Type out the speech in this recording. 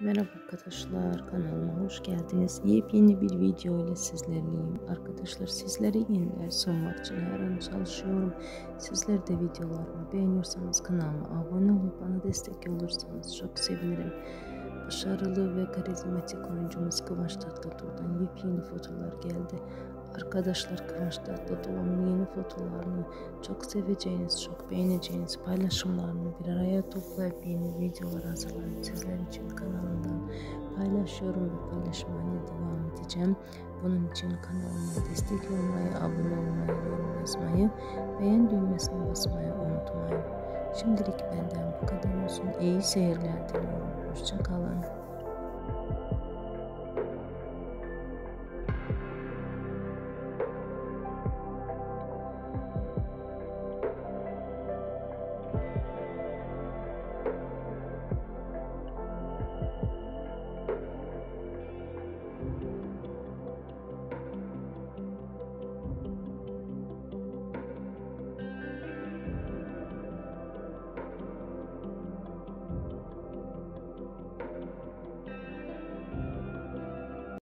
Merhaba arkadaşlar kanalıma hoş geldiniz. Yepyeni bir video ile sizlerleyim. Arkadaşlar sizlere yeniler sunmak için her an çalışıyorum. Sizler de videolarımı beğeniyorsanız kanalıma abone olup bana destek olursanız çok sevinirim. Başarılı ve karizmatik oyuncumuz Kıvanç Tatlıtuğ'dan yepyeni fotolar geldi. Arkadaşlar Kıvanç Tatlıtuğ'un yeni fotolarını çok seveceğiniz, çok beğeneceğiniz paylaşımlarını bir araya toplayıp yeni videolar hazırlayıp sizler için kanalımdan paylaşıyorum ve paylaşmaya devam edeceğim. Bunun için kanalıma destek olmayı, abone olmayı, yorum yazmayı, beğen düğmesine basmayı unutmayın. Şimdilik benden bu kadar olsun. İyi seyirler diliyorum. Hoşçakalın.